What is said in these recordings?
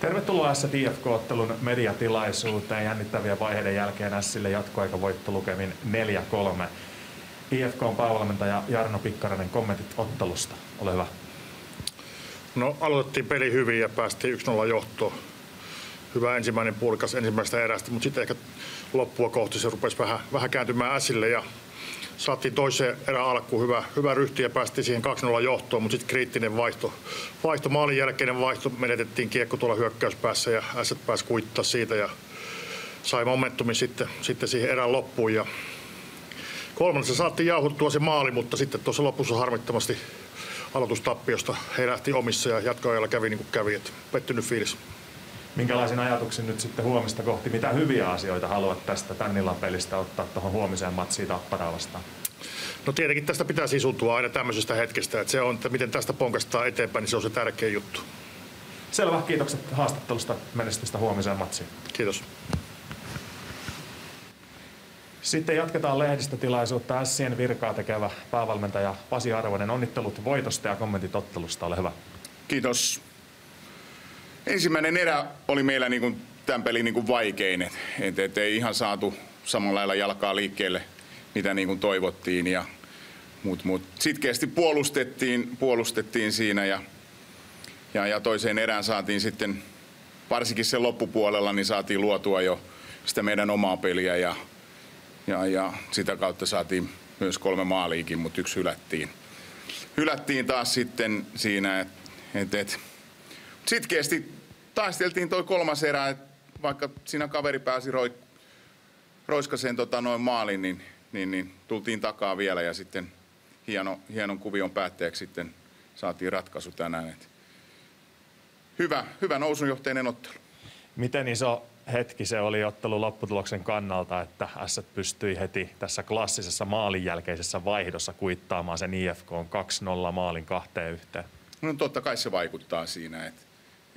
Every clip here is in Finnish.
Tervetuloa STFK-ottelun mediatilaisuuteen. Jännittävien vaiheiden jälkeen Sille jatkoaika voitto lukemin 4-3. IFK on päävalmentaja Jarno Pikkarainen. Kommentit ottelusta. Ole hyvä. No aloitettiin peli hyvin ja päästiin 1-0 johtoon. Hyvä ensimmäinen puolikas ensimmäistä erästä, mutta sitten ehkä loppua kohti se rupesi vähän, vähän kääntymään äsille ja saatiin toiseen erään alkuun. Hyvä, hyvä ryhti ja päästiin siihen 2-0 johtoon, mutta sitten kriittinen vaihto, vaihto, maalin jälkeinen vaihto, menetettiin kiekko tuolla hyökkäyspäässä ja ässät pääsi kuittaa siitä ja sai momentumin sitten, sitten siihen erään loppuun. Ja kolmannessa saatiin jauhuttua se maali, mutta sitten tuossa lopussa harmittomasti aloitustappiosta herähti omissa ja jatkoajalla kävi niin kuin kävi, että pettynyt fiilis. Minkälaisin ajatuksin nyt sitten huomista kohti? Mitä hyviä asioita haluat tästä tän illan pelistä ottaa tuohon huomiseen matsiin Tapparaa vastaan? No tietenkin tästä pitää sisutua aina tämmöisestä hetkestä, että se on, että miten tästä ponkastaa eteenpäin, niin se on se tärkeä juttu. Selvä, kiitokset haastattelusta menestystä huomiseen matsiin. Kiitos. Sitten jatketaan lehdistötilaisuutta. Sien virkaa tekevä päävalmentaja Pasi Arvonen. Onnittelut voitosta ja kommentit ottelusta. Ole hyvä. Kiitos. Ensimmäinen erä oli meillä niin kuin tämän pelin niin kuin vaikein. Et, et, et ei ihan saatu samalla lailla jalkaa liikkeelle, mitä niin kuin toivottiin. Ja, mut, mut sitkeästi puolustettiin, puolustettiin siinä ja, ja, ja toiseen erään saatiin sitten, varsinkin sen loppupuolella, niin saatiin luotua jo sitä meidän omaa peliä ja, ja, ja sitä kautta saatiin myös kolme maaliikin, mutta yksi hylättiin. Hylättiin taas sitten siinä, että et, et, sitkeästi taisteltiin toi kolmas erä, että vaikka siinä kaveri pääsi roi, roiskaseen tota noin maalin, niin, niin, niin, tultiin takaa vielä ja sitten hieno, hienon kuvion päätteeksi sitten saatiin ratkaisu tänään. Et hyvä, hyvä nousunjohteinen ottelu. Miten iso hetki se oli ottelun lopputuloksen kannalta, että S pystyi heti tässä klassisessa maalin jälkeisessä vaihdossa kuittaamaan sen IFK 2-0 maalin kahteen yhteen? No totta kai se vaikuttaa siinä, että,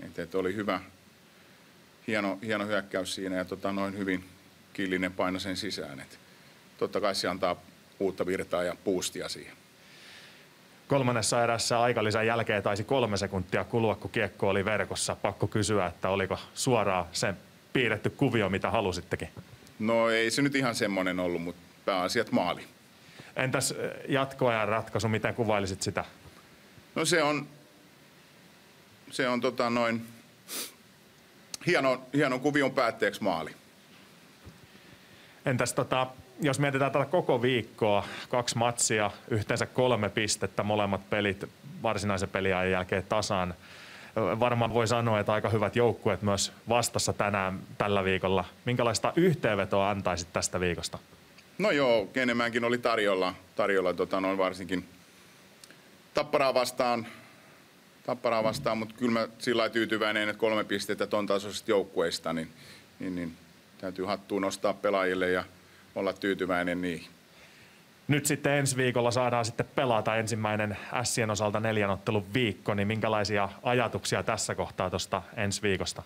että, että oli hyvä, hieno, hieno hyökkäys siinä ja tota, noin hyvin killinen paino sen sisään. Että, totta kai se antaa uutta virtaa ja puustia siihen. Kolmannessa erässä aikalisän jälkeen taisi kolme sekuntia kulua, kun kiekko oli verkossa. Pakko kysyä, että oliko suoraan se piirretty kuvio, mitä halusittekin? No ei se nyt ihan semmoinen ollut, mutta pääasiat maali. Entäs jatkoajan ratkaisu, miten kuvailisit sitä? No se on, se on tota noin hieno, hieno kuvion päätteeksi maali. Entäs tota, jos mietitään tätä koko viikkoa, kaksi matsia, yhteensä kolme pistettä, molemmat pelit varsinaisen peliajan jälkeen tasaan. Varmaan voi sanoa, että aika hyvät joukkueet myös vastassa tänään tällä viikolla. Minkälaista yhteenvetoa antaisit tästä viikosta? No joo, enemmänkin oli tarjolla, tarjolla tota, noin varsinkin Tapparaa vastaan, Tapparaa vastaan, mutta kyllä mä sillä tyytyväinen, että kolme pistettä ton tasoisesta joukkueista, niin, niin, niin täytyy hattuun nostaa pelaajille ja olla tyytyväinen niihin. Nyt sitten ensi viikolla saadaan sitten pelata ensimmäinen Sien osalta neljän ottelun viikko, niin minkälaisia ajatuksia tässä kohtaa tuosta ensi viikosta?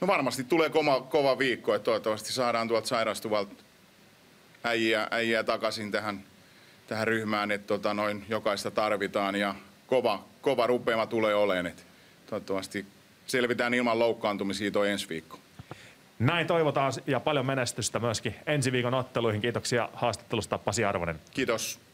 No varmasti tulee kova, kova viikko, että toivottavasti saadaan tuolta sairastuvalta äijää, äijää takaisin tähän, tähän ryhmään, että tota noin jokaista tarvitaan ja kova, kova rupeama tulee olemaan. Että toivottavasti selvitään ilman loukkaantumisia toi ensi viikko. Näin toivotaan ja paljon menestystä myöskin ensi viikon otteluihin. Kiitoksia haastattelusta Pasi Arvonen. Kiitos.